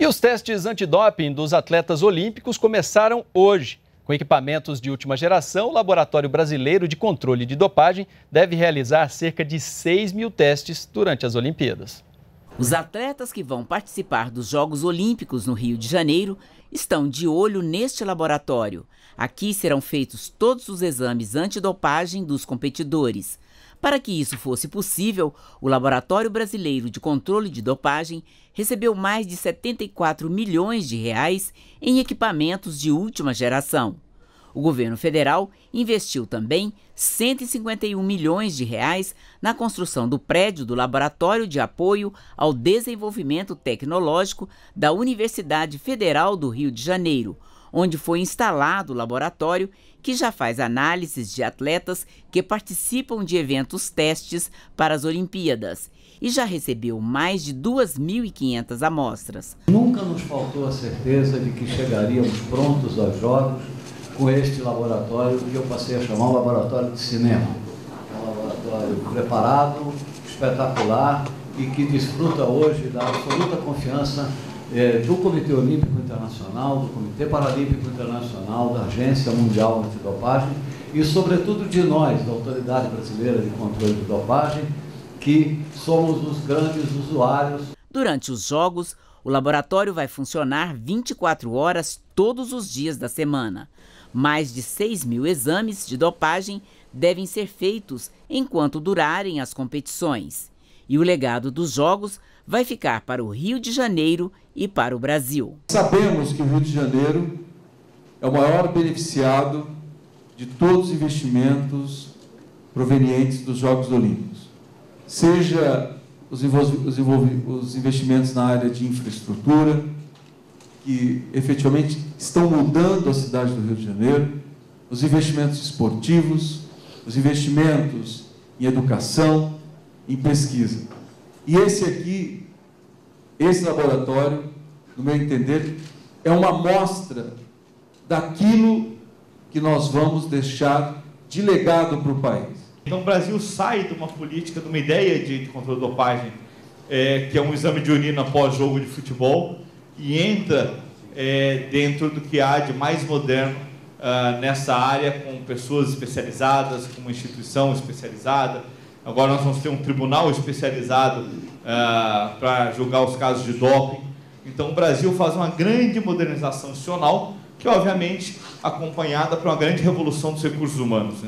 E os testes antidoping dos atletas olímpicos começaram hoje. Com equipamentos de última geração, o Laboratório Brasileiro de Controle de Dopagem deve realizar cerca de 6 mil testes durante as Olimpíadas. Os atletas que vão participar dos Jogos Olímpicos no Rio de Janeiro estão de olho neste laboratório. Aqui serão feitos todos os exames antidopagem dos competidores. Para que isso fosse possível, o Laboratório Brasileiro de Controle de Dopagem recebeu mais de 74 milhões de reais em equipamentos de última geração. O governo federal investiu também 151 milhões de reais na construção do prédio do Laboratório de Apoio ao Desenvolvimento Tecnológico da Universidade Federal do Rio de Janeiro, onde foi instalado o laboratório que já faz análises de atletas que participam de eventos testes para as Olimpíadas e já recebeu mais de 2.500 amostras. Nunca nos faltou a certeza de que chegaríamos prontos aos Jogos com este laboratório que eu passei a chamar o laboratório de cinema. É um laboratório preparado, espetacular e que desfruta hoje da absoluta confiança é, do Comitê Olímpico Internacional, do Comitê Paralímpico Internacional, da Agência Mundial Antidopagem e, sobretudo, de nós, da Autoridade Brasileira de Controle de Dopagem, que somos os grandes usuários. Durante os Jogos, o laboratório vai funcionar 24 horas todos os dias da semana. Mais de 6 mil exames de dopagem devem ser feitos enquanto durarem as competições. E o legado dos Jogos vai ficar para o Rio de Janeiro e para o Brasil. Sabemos que o Rio de Janeiro é o maior beneficiado de todos os investimentos provenientes dos Jogos Olímpicos, seja os, os investimentos na área de infraestrutura, que efetivamente estão mudando a cidade do Rio de Janeiro, os investimentos esportivos, os investimentos em educação, em pesquisa. E esse aqui, esse laboratório, no meu entender, é uma amostra daquilo que nós vamos deixar de legado para o país. Então o Brasil sai de uma política, de uma ideia de, controle de dopagem, é, que é um exame de urina após jogo de futebol, e entra é, dentro do que há de mais moderno uh, nessa área, com pessoas especializadas, com uma instituição especializada. Agora nós vamos ter um tribunal especializado uh, para julgar os casos de doping. Então o Brasil faz uma grande modernização institucional, que obviamente acompanhada por uma grande revolução dos recursos humanos. Né?